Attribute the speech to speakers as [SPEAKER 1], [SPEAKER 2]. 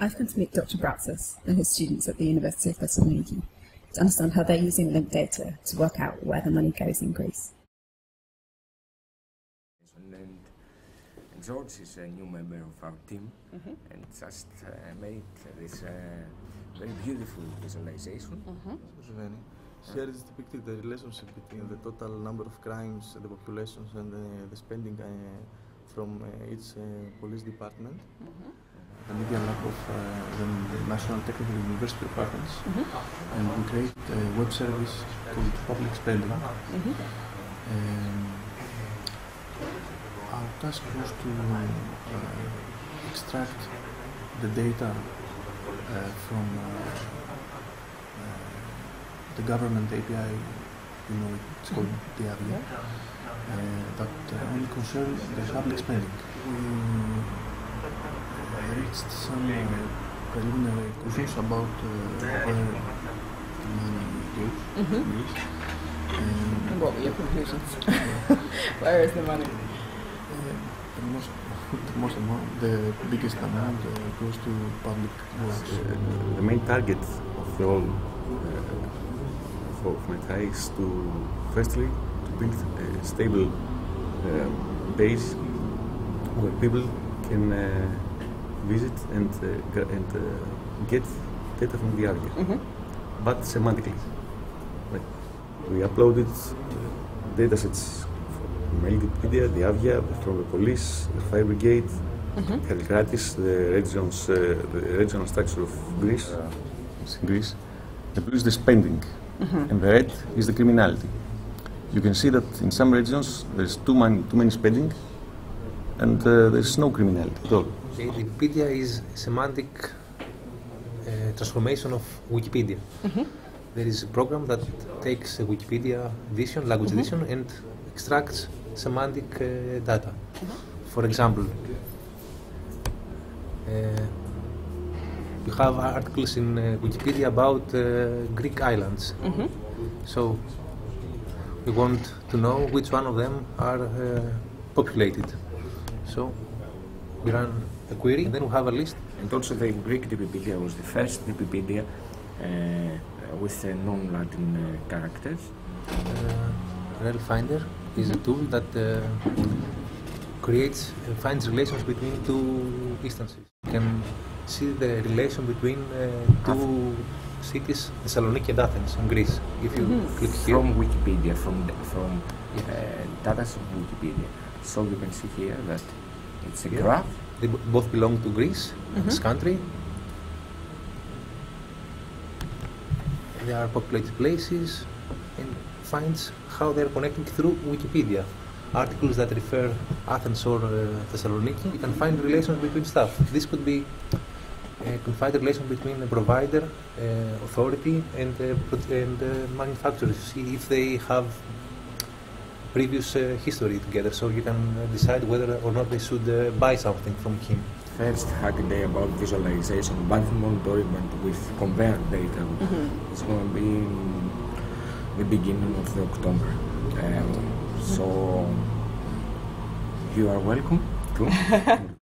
[SPEAKER 1] I've come to meet Dr. Bratsas and his students at the University of Thessaloniki to understand how they're using linked data to work out where the money goes in Greece.
[SPEAKER 2] And, and George is a new member of our team
[SPEAKER 3] Mhm.
[SPEAKER 2] and just uh, made this uh, very beautiful visualization.
[SPEAKER 4] Sveni. Here is depicted the relationship between the total number of crimes, the populations, and uh, the spending uh, from uh, each uh, police department. The median lack of uh, the National Technical University departments, and we create a web service called Public Spending. Um, our task was to uh, extract the data uh, from uh, uh, the government API, you know, it's called the AVIA, uh, that uh, only concern the public spending. We uh, reached some preliminary conclusions about where money goes.
[SPEAKER 3] Mhm.
[SPEAKER 4] goes. And
[SPEAKER 3] what were your conclusions? Where is the money?
[SPEAKER 4] the most, the most amount, the biggest amount goes to public works.
[SPEAKER 5] the main target of the uh, for of Meta is to firstly to build a stable um, base where people can uh, visit and uh, and uh, get data from the area,
[SPEAKER 3] Mhm.
[SPEAKER 5] but semantically. Like we uploaded uh, data sets from Wikipedia, the Avia, from the police, the fire brigade,
[SPEAKER 3] Mhm.
[SPEAKER 5] Kallikratis, the regions, uh, the regional structure of Greece.
[SPEAKER 6] It's in Greece. The blue is the spending,
[SPEAKER 3] Mhm.
[SPEAKER 6] and the red is the criminality. You can see that in some regions there's too many, too many spending, and uh, there's no criminality at all.
[SPEAKER 7] Okay, DBpedia is semantic uh, transformation of Wikipedia.
[SPEAKER 3] Mhm.
[SPEAKER 7] There is a program that takes a Wikipedia edition, language
[SPEAKER 3] Mhm.
[SPEAKER 7] edition, and extracts semantic uh, data. For example, uh, you have articles in uh, Wikipedia about uh, Greek islands.
[SPEAKER 3] Mhm.
[SPEAKER 7] So we want to know which one of them are uh, populated. So we run a query, and then we have a list.
[SPEAKER 2] And also the Greek Wikipedia was the first Wikipedia uh, with uh, non-Latin uh, characters.
[SPEAKER 7] Uh, Rel Finder is a tool that uh, creates and finds relations between two instances. You can see the relation between uh, two cities, Thessaloniki and Athens in Greece. If you
[SPEAKER 3] Mhm.
[SPEAKER 7] click here,
[SPEAKER 2] From Wikipedia, from the, from uh, data of Wikipedia. So you can see here that it's a
[SPEAKER 7] Yeah.
[SPEAKER 2] graph.
[SPEAKER 7] they b- both belong to Greece, this
[SPEAKER 3] Mhm.
[SPEAKER 7] country. They are populated places and finds how they're connecting through Wikipedia. Articles that refer Athens or uh, Thessaloniki, you can find relations between stuff. This could be uh, can find a relation between a provider, uh, authority, and uh, and uh, manufacturers. See if they have previous uh, history together, so you can uh, decide whether or not they should uh, buy something from him.
[SPEAKER 2] First hack day about visualization, but monitoring but with convert data.
[SPEAKER 3] Mhm.
[SPEAKER 2] It's going to be in the beginning of the October. Um, so you are welcome to.